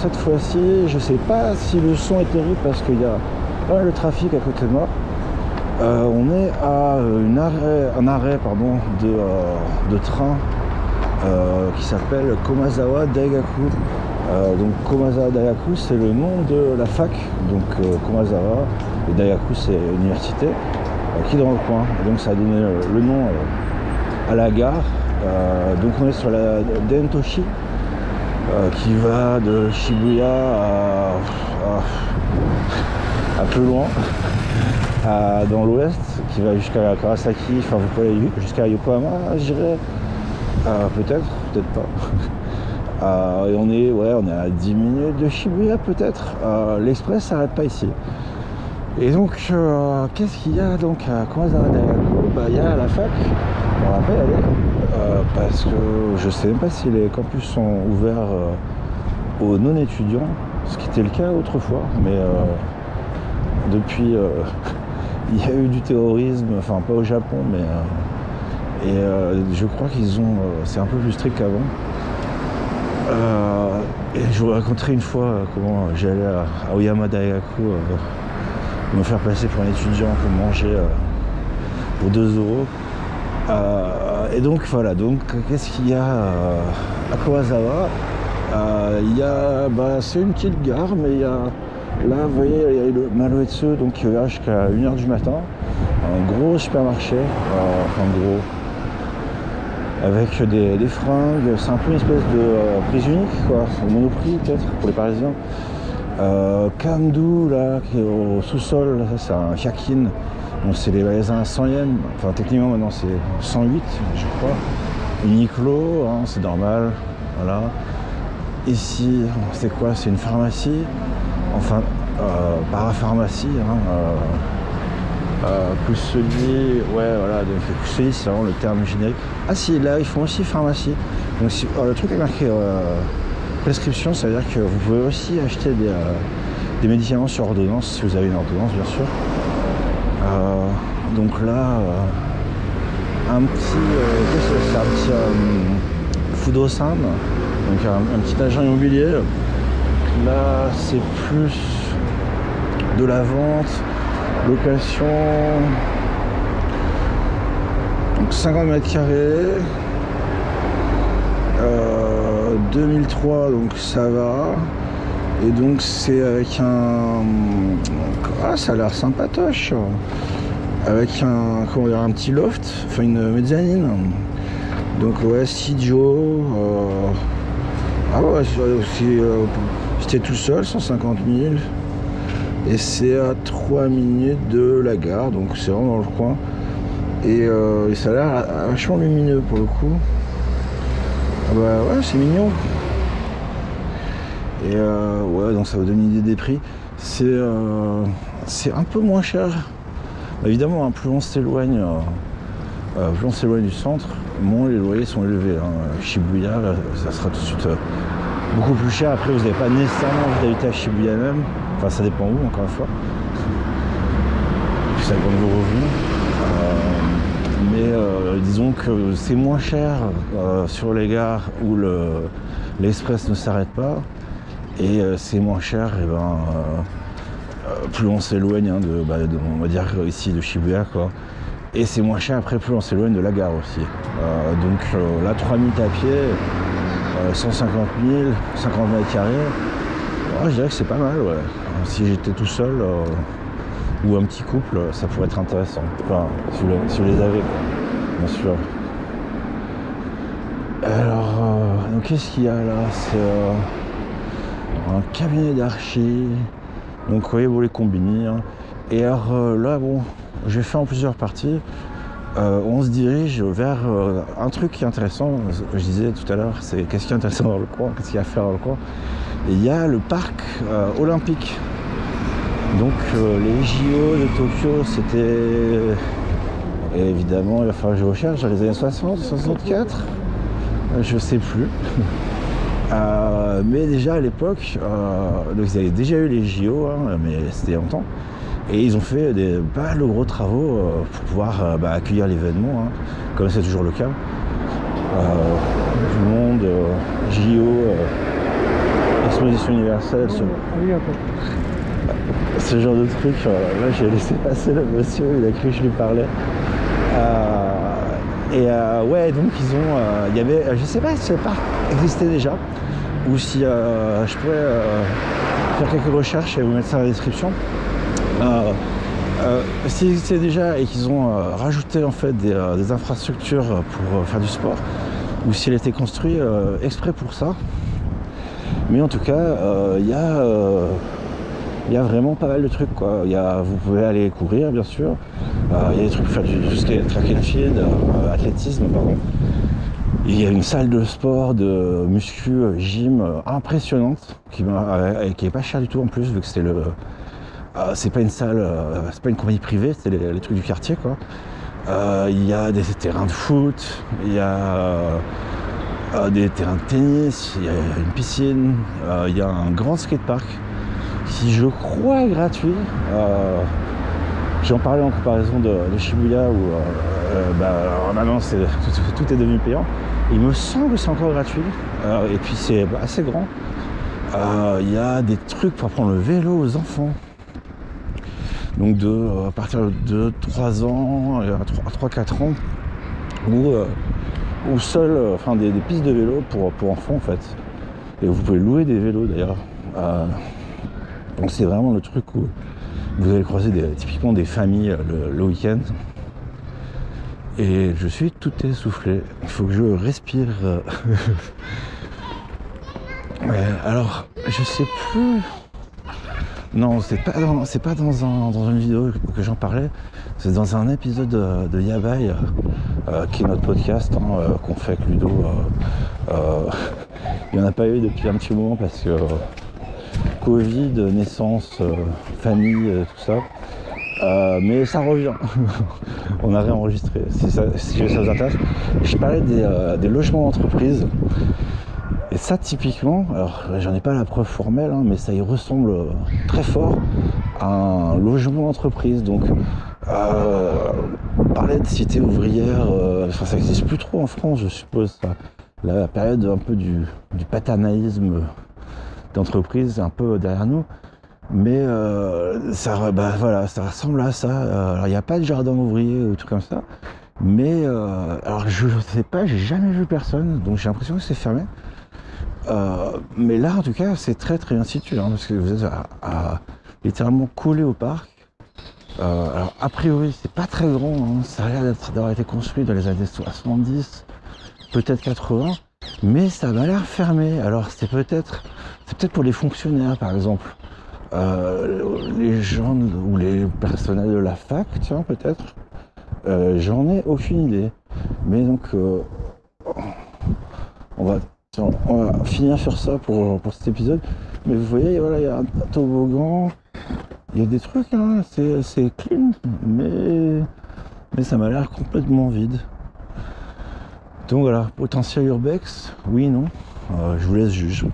cette fois-ci, je sais pas si le son est terrible parce qu'il y a pas mal de trafic à côté de moi. Euh, on est à arrêt, un arrêt euh, de train euh, qui s'appelle Komazawa Daigaku. Euh, donc Komazawa Daigaku, c'est le nom de la fac. Donc euh, Komazawa et Daigaku, c'est l'université euh, qui est dans le coin. Donc ça a donné euh, le nom euh, à la gare. Euh, donc on est sur la Dentoshi euh, qui va de Shibuya à, peu loin, dans l'ouest, qui va jusqu'à Kawasaki, enfin vous pouvez aller jusqu'à Yokohama, je dirais. Euh, peut-être, peut-être pas. Euh, et on est, ouais, on est à 10 minutes de Shibuya peut-être. Euh, L'express s'arrête pas ici. Et donc, euh, qu'est-ce qu'il y a donc à Bah, il y a la fac. On va pas y aller euh, parce que je sais même pas si les campus sont ouverts euh, aux non-étudiants, ce qui était le cas autrefois. Mais depuis, il y a eu du terrorisme, enfin pas au Japon, mais et je crois qu'ils ont, c'est un peu plus strict qu'avant. Et je vous raconterai une fois comment j'allais à, à Oyama Daigaku euh, me faire passer pour un étudiant pour manger euh, pour 2 euros. Euh, et donc voilà, donc qu'est-ce qu'il y a euh, à Kawazawa Euh, Il y bah, c'est une petite gare, mais il y a, là vous voyez, il y a le Maruetsu, donc qui ouvert jusqu'à 1h du matin, un gros supermarché, euh, enfin gros, avec des, des fringues, c'est un peu une espèce de prise unique, quoi, monoprix peut-être pour les Parisiens. Euh, Kamdu, là, qui est au sous-sol, c'est un Yakin. Bon, c'est les magasins à 100 yens. Enfin, techniquement, maintenant, c'est 108, je crois. Uniqlo, hein, c'est normal. Voilà. Ici, c'est quoi? C'est une pharmacie? Enfin, euh, parapharmacie. Hein, euh, euh, ouais, voilà. Donc, Kusuli, c'est vraiment le terme générique. Ah, si, là, ils font aussi pharmacie. Donc, oh, le truc est marqué euh, prescription, ça veut dire que vous pouvez aussi acheter des, euh, des médicaments sur ordonnance, si vous avez une ordonnance, bien sûr. Euh, donc là, euh, un petit, c'est un petit Fudosan, donc un, un petit agent immobilier. Là, c'est plus de la vente, location. Donc 50 mètres carrés. Euh, 2003, donc ça va. Et donc c'est avec un... Ah, ça a l'air sympatoche. Avec un, comment dire, un petit loft, enfin une mezzanine. Donc ouais, studio. euh, Ah ouais, c'est, euh, j'étais tout seul, 150 000. Et c'est à 3 minutes de la gare, donc c'est vraiment dans le coin. Et, euh, et ça a l'air vachement lumineux pour le coup. Ah bah ouais, c'est mignon. Et euh, ouais, donc ça vous donne une idée des prix. C'est euh, un peu moins cher. Évidemment, hein, plus on s'éloigne, euh, euh, plus on s'éloigne du centre, moins les loyers sont élevés. hein. Shibuya, ça sera tout de suite euh, beaucoup plus cher. Après, vous n'avez pas nécessairement envie d'habiter à Shibuya même. Enfin, ça dépend où, encore une fois. Puis ça dépend de vos revenus. Mais euh, disons que c'est moins cher euh, sur les gares où le- l'express ne s'arrête pas. Et euh, c'est moins cher, et ben, euh, euh, plus on s'éloigne hein, bah, de- on va dire ici de Shibuya quoi. Et c'est moins cher après plus on s'éloigne de la gare aussi. Donc là 3 minutes à pied, euh, 150 000, 50 mètres carrés, je dirais que c'est pas mal. Si j'étais tout seul ou un petit couple, ça pourrait être intéressant. Enfin, si vous, les avez, bien sûr. Alors, euh, qu'est-ce qu'il y a là? C'est euh, un cabinet d'archi. Donc vous voyez, vous les combinez. hein. Et alors euh, là, bon, j'ai fait en plusieurs parties. On se dirige vers un truc qui est intéressant. Je disais tout à l'heure, c'est qu'est-ce qui est intéressant dans le coin, qu'est-ce qu'il y a à faire dans le coin? Il y a le parc olympique. Donc euh, les JO de Tokyo, c'était évidemment, il va falloir que je recherche dans les années 60, 64, euh, je sais plus. Euh, mais déjà à l'époque, euh, ils avaient déjà eu les JO, hein, mais c'était longtemps. Et ils ont fait des, pas gros travaux euh, pour pouvoir euh, bah, accueillir l'événement, hein, comme c'est toujours le cas. Euh, du monde, euh, JO, euh, exposition universelle, ce, ce genre de truc. Là, j'ai laissé passer le monsieur, il a cru que je lui parlais. Euh, et euh, ouais, donc ils ont. euh, Il y avait. Je sais pas si le parc existait déjà ou si je pourrais faire quelques recherches et vous mettre ça dans la description. Euh, S'il existait déjà et qu'ils ont rajouté en fait des, infrastructures pour faire du sport, ou s'il a été construit exprès pour ça. Mais en tout cas, il y a il y a vraiment pas mal de trucs quoi. Il y a, vous pouvez aller courir bien sûr. Euh, il y a des trucs pour faire du, ski- track and field, euh, athlétisme pardon. Il y a une salle de sport, de muscu, euh, gym impressionnante qui, et qui est pas chère du tout en plus vu que c'était le. c'est pas une salle, c'est pas une compagnie privée, c'est les, les trucs du quartier quoi. Il y a des terrains de foot, il y a des terrains de tennis, il y a une piscine, il y a un grand skatepark qui je crois est gratuit. Euh, J'en parlais en comparaison de, Shibuya où euh, euh, bah, tout, est devenu payant. Il me semble que c'est encore gratuit et puis c'est assez grand. Il y a des trucs pour apprendre le vélo aux enfants. Donc de, à partir de 3 ans, euh, à 3-4 ans, ou, seul, enfin des, pistes de vélo pour, pour enfants en fait. Et vous pouvez louer des vélos d'ailleurs. Donc c'est vraiment le truc où vous allez croiser des, typiquement des familles euh, le, week-end. Et je suis tout essoufflé. Il faut que je respire. euh. Alors, je sais plus. Non, c'est pas dans, pas dans, un- une vidéo que j'en parlais. C'est dans un épisode de, de Yabai, euh, euh, qui est notre podcast hein, euh, qu'on fait avec Ludo. euh, euh, il n'y en a pas eu depuis un petit moment parce que euh, Covid, naissance, euh, famille, euh, tout ça. Euh, mais ça revient. On a réenregistré. Si ça, vous intéresse. Je parlais des, logements d'entreprise. Et ça, typiquement, alors j'en ai pas la preuve formelle, hein, mais ça y ressemble très fort à un logement d'entreprise. Donc, euh, parlait de cité ouvrière, enfin, ça n'existe plus trop en France, je suppose. La période un peu du, du paternalisme d'entreprise un peu derrière nous. Mais euh, ça, bah, voilà, ça ressemble à ça. Euh, alors, il n'y a pas de jardin ouvrier ou tout comme ça. Mais euh, alors je ne sais pas, j'ai jamais vu personne, donc j'ai l'impression que c'est fermé. Mais là, en tout cas, c'est très très bien situé, hein, parce que vous êtes à, littéralement collé au parc. Alors, a priori, c'est pas très grand, hein, ça a l'air d'avoir été construit dans les années 70, peut-être 80, mais ça m'a l'air fermé. Alors, c'est peut-être peut-être pour les fonctionnaires, par exemple. Euh, les gens ou les personnels de la fac, tiens, peut-être. Euh, J'en ai aucune idée. Mais donc, euh, on va finir sur ça pour, pour cet épisode. Mais vous voyez, voilà, il y a un toboggan, il y a des trucs, hein, c'est clean, mais, mais ça m'a l'air complètement vide. Donc voilà, potentiel urbex, oui, non, je vous laisse juger.